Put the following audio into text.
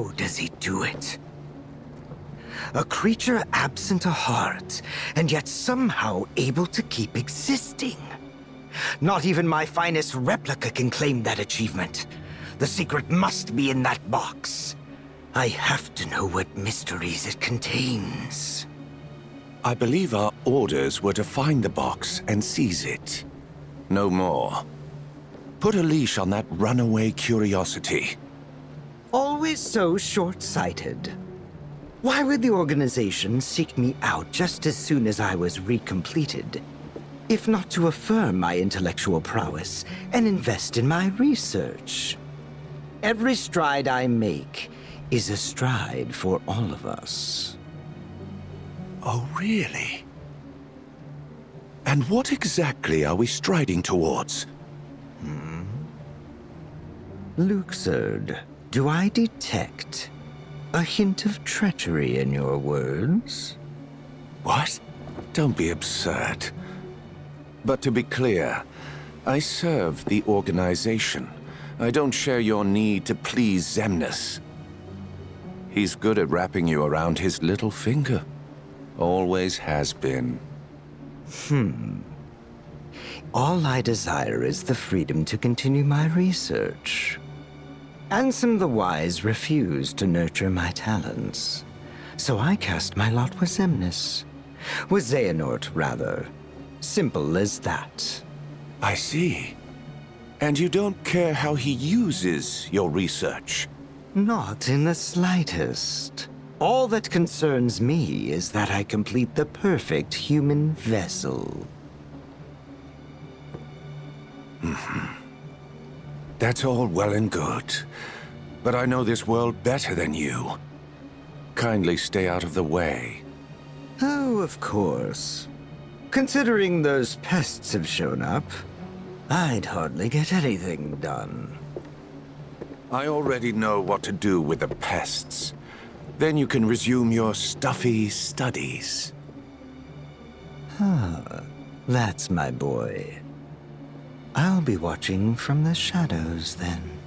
How does he do it? A creature absent a heart, and yet somehow able to keep existing. Not even my finest replica can claim that achievement. The secret must be in that box. I have to know what mysteries it contains. I believe our orders were to find the box and seize it. No more. Put a leash on that runaway curiosity. Always so short-sighted. Why would the organization seek me out just as soon as I was recompleted? If not to affirm my intellectual prowess and invest in my research. Every stride I make is a stride for all of us. Oh, really? And what exactly are we striding towards? Hmm? Luxord, do I detect a hint of treachery in your words? What? Don't be absurd. But to be clear, I serve the organization. I don't share your need to please Xemnas. He's good at wrapping you around his little finger. Always has been. Hmm. All I desire is the freedom to continue my research. Ansem the Wise refused to nurture my talents. So I cast my lot with Xemnas. With Xehanort, rather. Simple as that. I see. And you don't care how he uses your research? Not in the slightest. All that concerns me is that I complete the perfect human vessel. Mm-hmm. That's all well and good. But I know this world better than you. Kindly stay out of the way. Oh, of course. Considering those pests have shown up, I'd hardly get anything done. I already know what to do with the pests. Then you can resume your stuffy studies. Ah, that's my boy. I'll be watching from the shadows then.